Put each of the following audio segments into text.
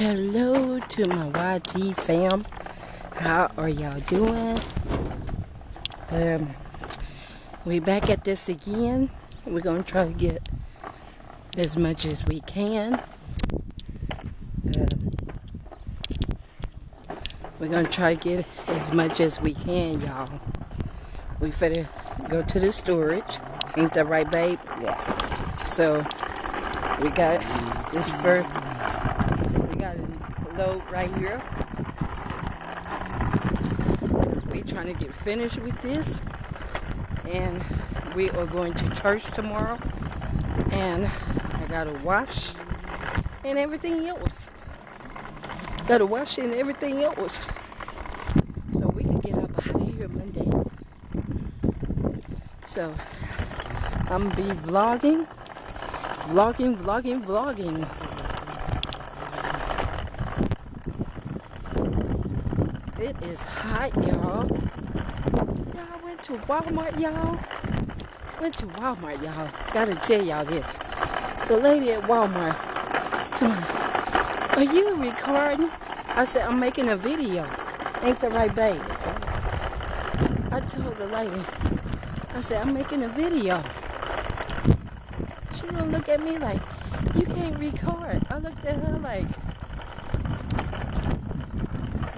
Hello to my YT fam. How are y'all doing? Um, we back at this again. We're gonna try to get as much as we can. Um, we're gonna try to get as much as we can, y'all. We finna go to the storage. Ain't that right, babe? Yeah. So we got this got load right here. We're trying to get finished with this, and we are going to church tomorrow. And I gotta wash and everything else. Gotta wash and everything else. So we can get up out of here Monday. So I'm be vlogging, vlogging, vlogging, vlogging. It is hot, y'all. Y'all went to Walmart, y'all. Went to Walmart, y'all. Gotta tell y'all this. The lady at Walmart told me, Are you recording? I said, I'm making a video. Ain't the right, babe? I told the lady, I said, I'm making a video. She gonna look at me like, you can't record. I looked at her like,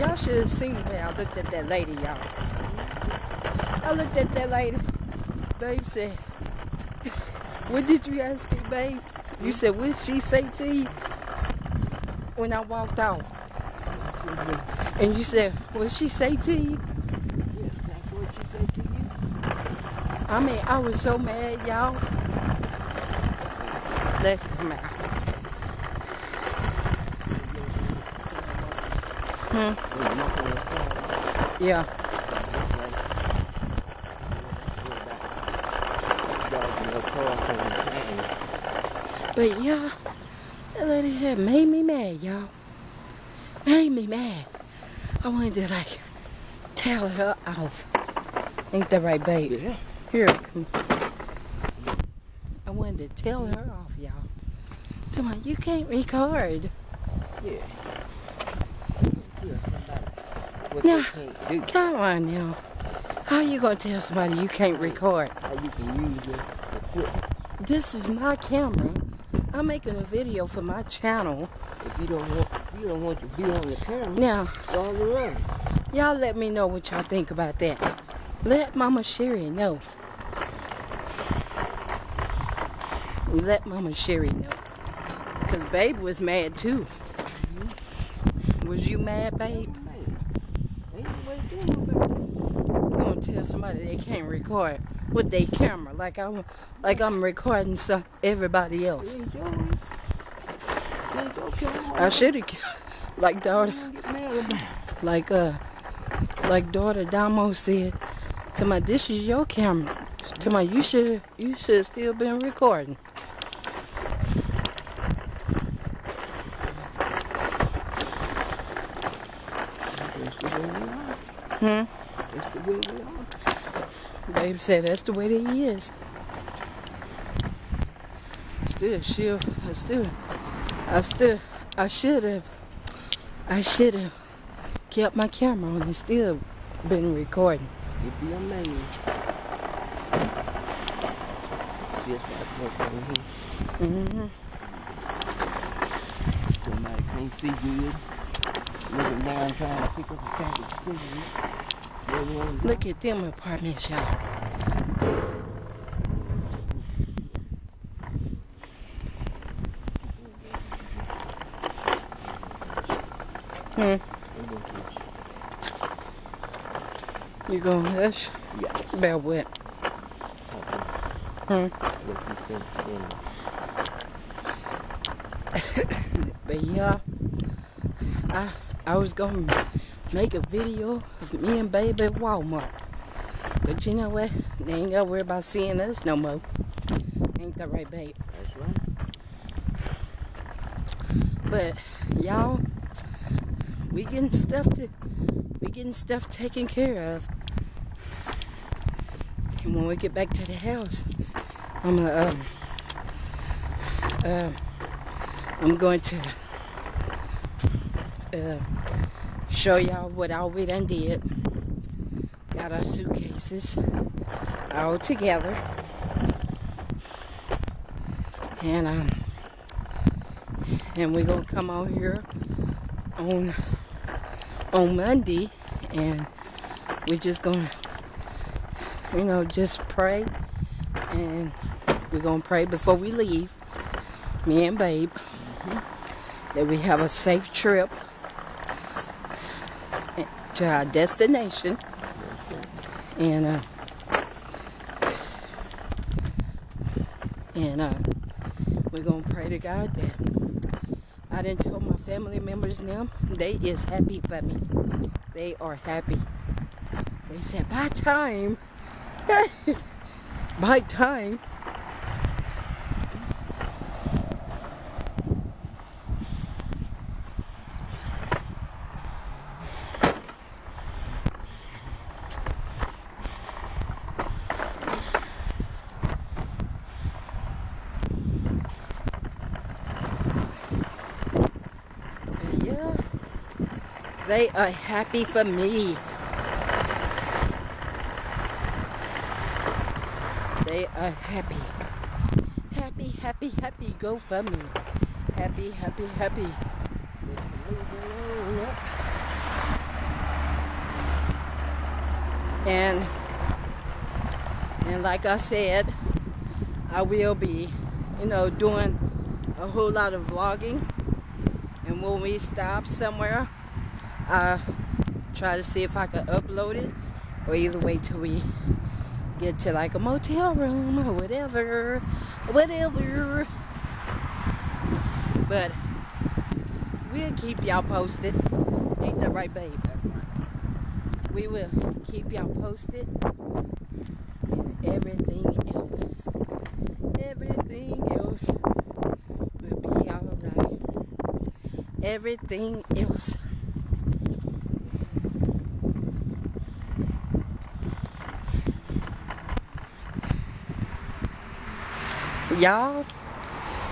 y'all should have seen way I looked at that lady, y'all. I looked at that lady. Babe said, what did you ask me, babe? You said, what did she say to you when I walked out? And you said, what did she say to you? I mean, I was so mad, y'all. Let's come out. Hmm. Yeah. But yeah, that lady had made me mad, y'all. Made me mad. I wanted to like tell her off. Ain't that right, baby? Yeah. Here, come. I wanted to tell her off, y'all. Come on, you can't record. Yeah. Tell somebody what Yeah. they can't do. Come on now. How you gonna tell somebody you can't record? How you can use your equipment. This is my camera. I'm making a video for my channel. If you don't want, you don't want to be on the camera, Now, y'all let me know what y'all think about that. Let Mama Cherrie know. Let Mama Cherrie know. Cause Babe was mad too. Was you mad, Babe? About gonna tell somebody they can't record with their camera like I'm like I'm recording some everybody else. I should have like daughter like uh like daughter Damo said to my this is your camera. To my you should you should still been recording. That's the way we are. Hmm? That's the way we are. Babe said that's the way they he is. Still should I still I still I should have I should have kept my camera on and still been recording. You'd be amazed. Just like what over here. hmm Somebody can't see good. Looking down trying to pick up a package of cigarettes. Maybe on the Look at them apartments, y'all. Hmm. You going to hush? Yeah. About what? Hmm. What you think, yeah. But yeah, I I was gonna make a video of me and baby at Walmart. But you know what? They ain't gotta worry about seeing us no more. Ain't that right, babe? That's right. But y'all, we getting stuff to we getting stuff taken care of. And when we get back to the house, I'm gonna um, um I'm going to uh, show y'all what all we done did. Got our suitcases all together. And um and we're gonna come out here on on Monday. And we're just gonna you know just pray. And we're gonna pray before we leave. Me and babe. That we have a safe trip to our destination and uh and uh we're gonna pray to God that I didn't tell my family members them they is happy for me. They are happy. They said by time by time yeah they are happy for me. They are happy. Happy, happy, happy. Go for me. Happy, happy, happy. And and like I said, I will be, you know, doing a whole lot of vlogging. And when we stop somewhere, I try to see if I can upload it, or either wait till we get to like a motel room or whatever, whatever. But we'll keep y'all posted. Ain't that right, babe? We will keep y'all posted. And everything else, everything else will be alright. Everything else. Y'all,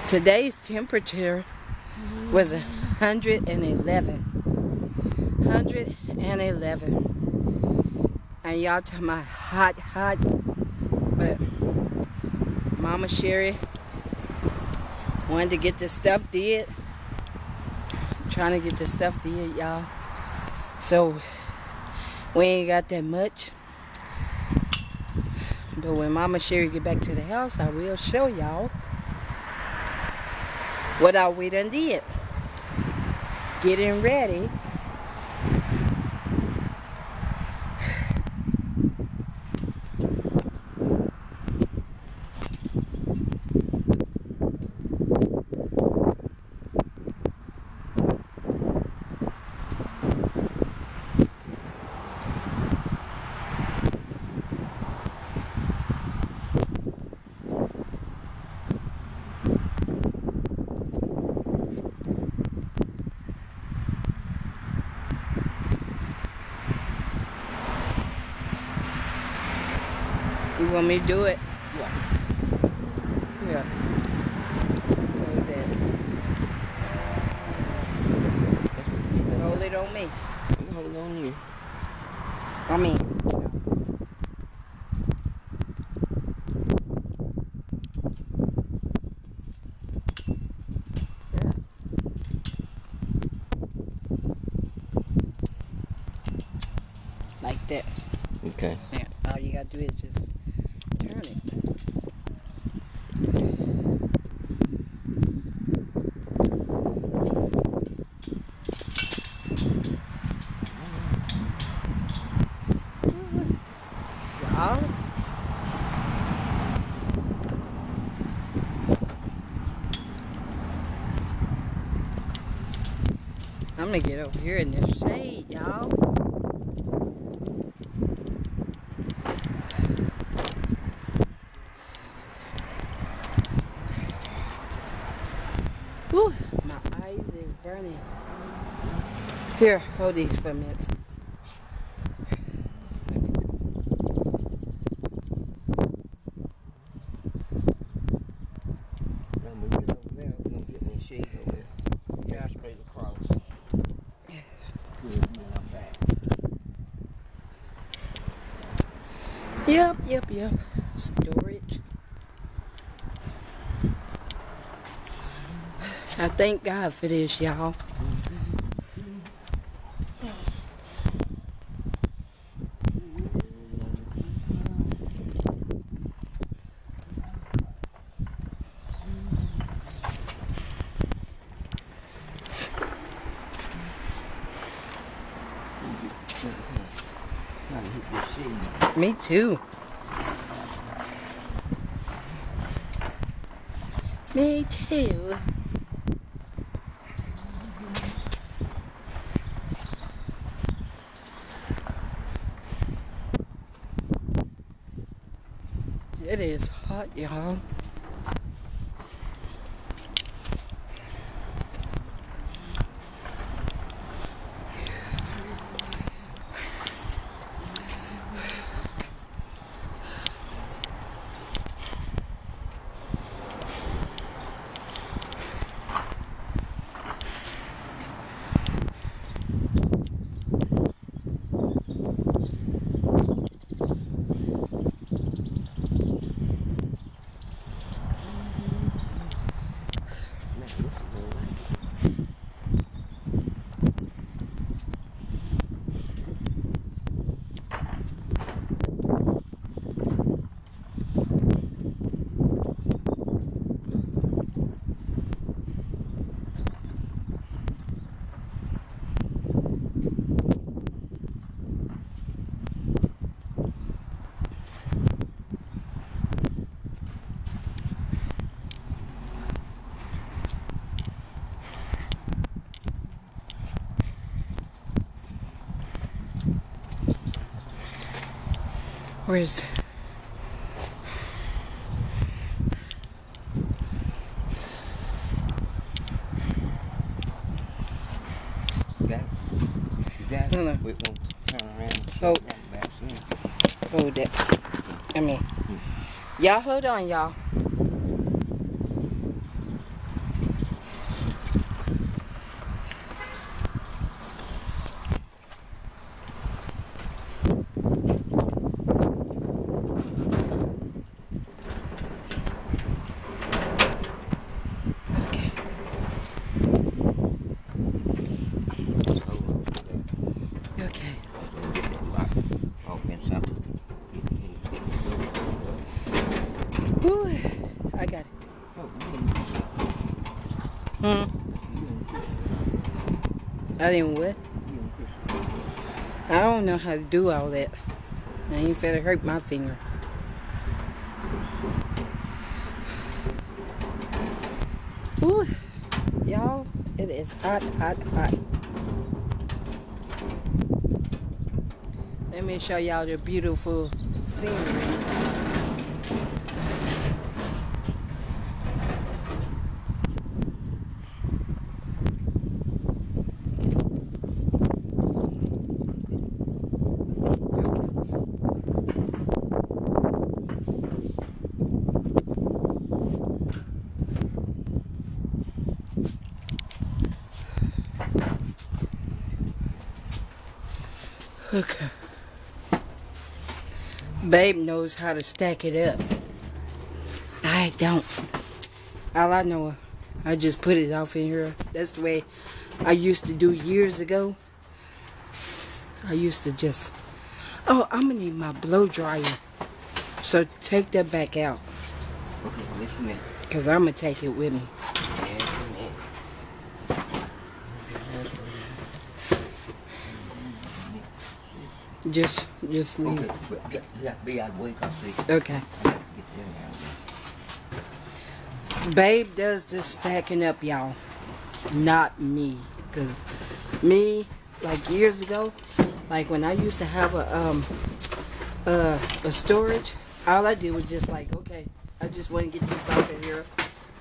today's temperature was 111. 111. And y'all talking about hot, hot. But Mama Cherrie wanted to get this stuff did. Trying to get this stuff did, y'all. So we ain't got that much. But when Mama Cherrie get back to the house, I will show y'all what I we done did. Getting ready. Want me to do it? Yeah. Yeah. Hold that. That's what keep it. Hold it on me. Holding on you. I mean. Yeah. Like that. Okay. Yeah. All you gotta do is just turn it. Y'all. I'm gonna get over here in this shade, y'all. Whew, my eyes is burning. Here, hold these for a minute. I'm gonna get over there. I'm gonna get me a shade over there. Yeah. Straight across. Yeah. Yep, yep, yep. Storage. I thank God for this, y'all. Trying to hit this shade. Me too. Me too. It is hot, y'all. Man, this is all right. Where's You got it? You got it? No, no. We won't turn around and Oh. that hold it? I mean, y'all hold on, y'all. Okay. Just hold on to that. Okay. We'll get that lock off inside. Get it in, get it going. Whew. I got it. Oh, you didn't push it. Hmm. You didn't push it. I didn't what? I don't know how to do all that. I ain't finna hurt my finger. Whew. Y'all, it is hot, hot, hot. Let me show y'all the beautiful scenery. Okay. Babe knows how to stack it up. I don't. All I know, I just put it off in here. That's the way I used to do years ago. I used to just. Oh, I'm gonna need my blow dryer. So take that back out, Okay, a minute. cause I'm gonna take it with me. Yeah, a minute. Just, just leave. Okay, but get, you got be out way, see, Okay. I got to get them out of Babe does the stacking up, y'all. Not me. Because me, like years ago, like when I used to have a um uh, a storage, all I did was just like, okay, I just want to get this off of here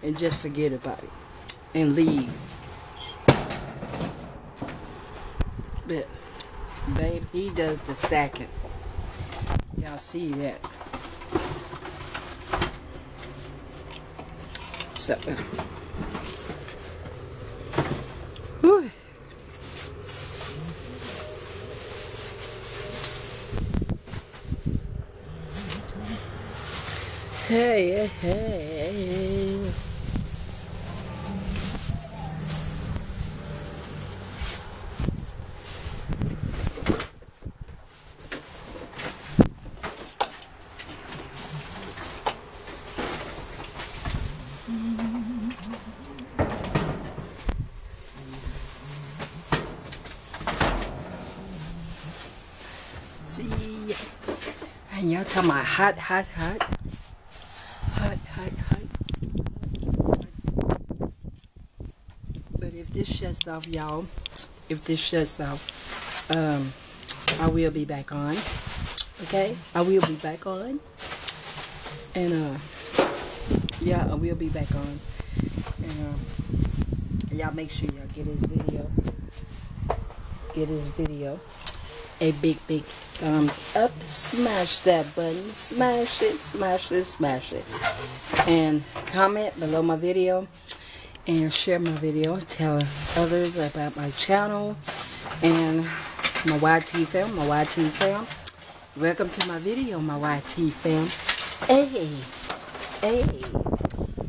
and just forget about it and leave. But babe, he does the stacking. Y'all see that. So. Hey, hey. See, and y'all talking about hot, hot, hot, hot, hot, hot. But if this shuts off, y'all, if this shuts off, um, I will be back on. Okay, I will be back on, and uh, yeah, I will be back on, and uh, y'all make sure y'all get his video, get his video a big, big thumbs up. Smash that button. Smash it, smash it, smash it. And comment below my video. And share my video. Tell others about my channel. And my YT fam, my YT fam. Welcome to my video, my YT fam. Hey, hey.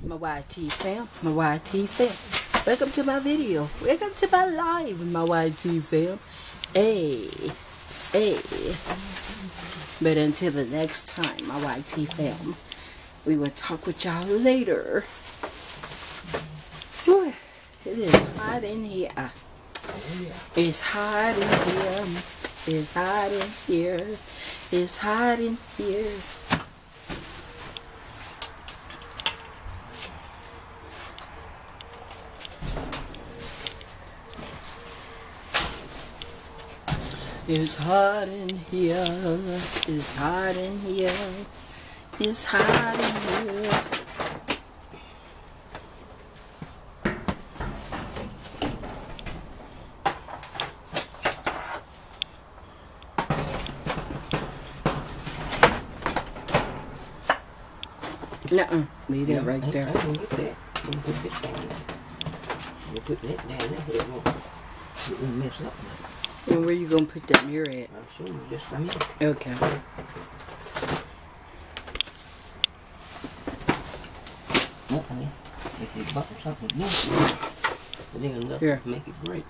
My YT fam, my YT fam. Welcome to my video. Welcome to my live, my YT fam. Hey. Hey. But until the next time, my YT fam, we will talk with y'all later. Whew, it is hot in here. It's hot in here. It's hot in here. It's hot in here. It's hot in here. It's hot in here. It's hot in here. Nuh-uh. Leave that right I, there. I can get that. I'm gonna put this down there. We'll put that down there. It won't, it won't mess up. now. And where you gonna put that mirror at? I'll show you just minute. Okay. Okay. If they buckle something new, it ain't enough Here. to make it break.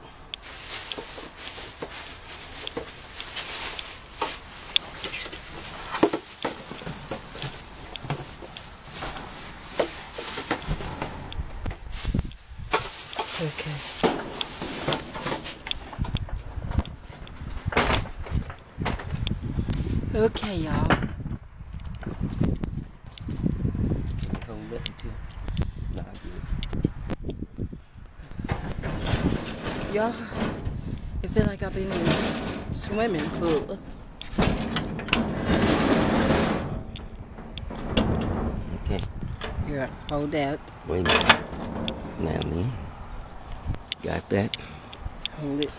Okay. Okay, y'all. Hold that until. Nah, I it. Y'all, it feel like I've been in a swimming pool. Okay. Here, hold that. Wait a minute. Now then. Got that. Hold it.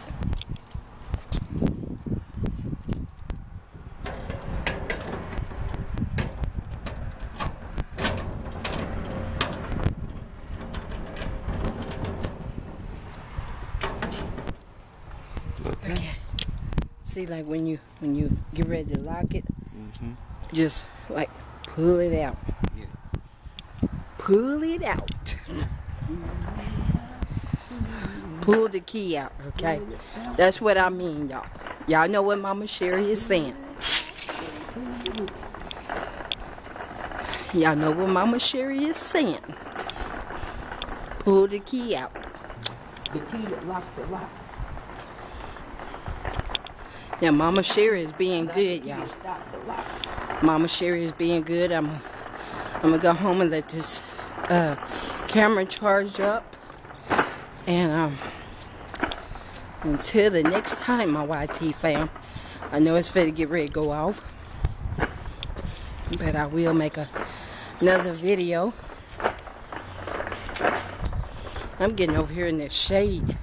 Okay. Okay. See, like when you when you get ready to lock it, Mm-hmm. just like pull it out. Yeah. Pull it out. pull the key out, okay? That's what I mean, y'all. Y'all know what Mama Cherrie is saying. Y'all know what Mama Cherrie is saying. Pull the key out. The key that locks the lock. Now, Mama Cherrie is being good, y'all. Mama Cherrie is being good. I'm, I'm gonna go home and let this uh, camera charge up. And um, until the next time, my YT fam, I know it's ready to get ready to go off, but I will make a, another video. I'm getting over here in the shade.